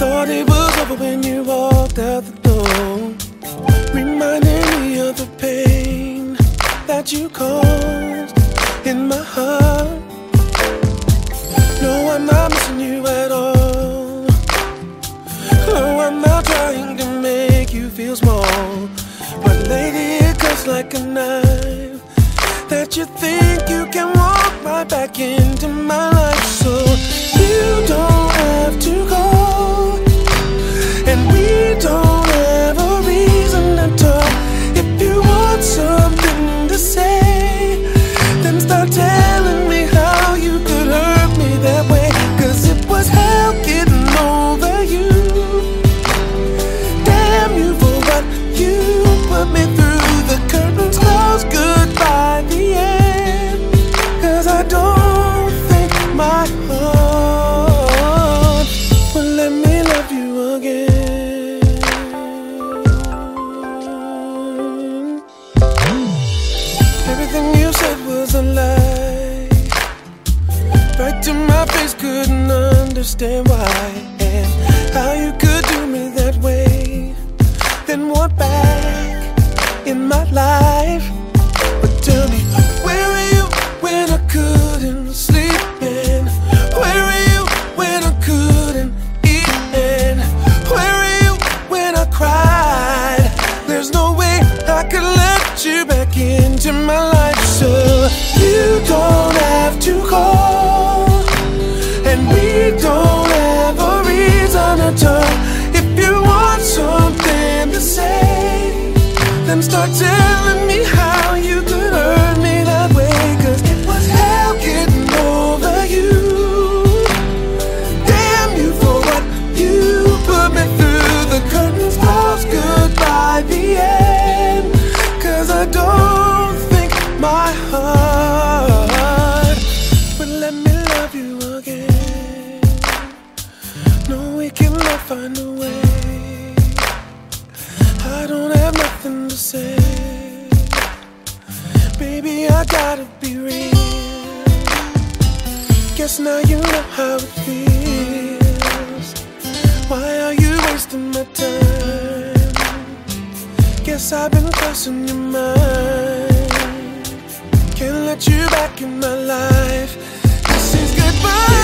Thought it was over when you walked out the door Reminding me of the pain that you caused in my heart. No, I'm not missing you at all. No, I'm not trying to make you feel small. But lady, it cuts like a knife That you think you can walk right back into love you again. Everything you said was a lie. Right to my face, couldn't understand why and how you could do me that way. Then want back in my life. You back into my life. So you don't nothing to say. Baby, I gotta be real. Guess now you know how it feels. Why are you wasting my time? Guess I've been crossing your mind. Can't let you back in my life. This is goodbye.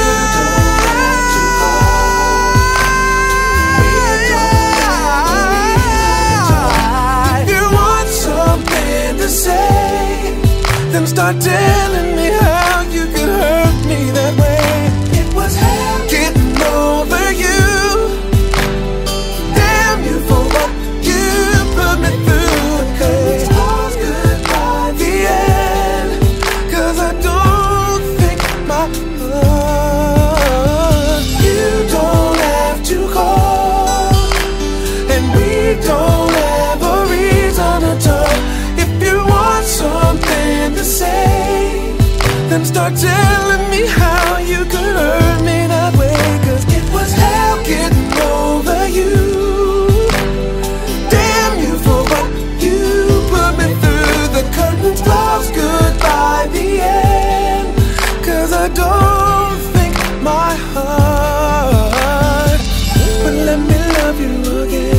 Start telling me how you could hurt me that way. It was hell getting over you. Damn you for what you put me through. Cause close goodbye the end. Cause I don't think my heart. them start telling me how you could hurt me that way. Cause it was hell getting over you. Damn you for what you put me through. The curtains close, goodbye the end. Cause I don't think my heart Would let me love you again.